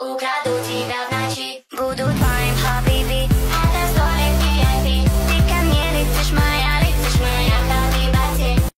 Украду тебя в ночи, буду твоей